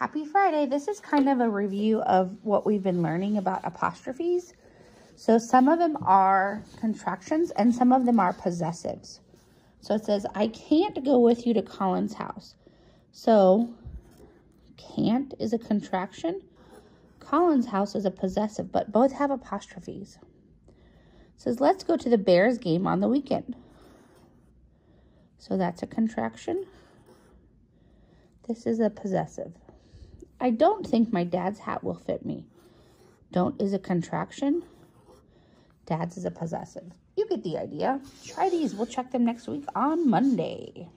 Happy Friday. This is kind of a review of what we've been learning about apostrophes. So some of them are contractions and some of them are possessives. So it says, I can't go with you to Colin's house. So can't is a contraction. Colin's house is a possessive, but both have apostrophes. It says, let's go to the Bears game on the weekend. So that's a contraction. This is a possessive. I don't think my dad's hat will fit me. Don't is a contraction. Dad's is a possessive. You get the idea. Try these. We'll check them next week on Monday.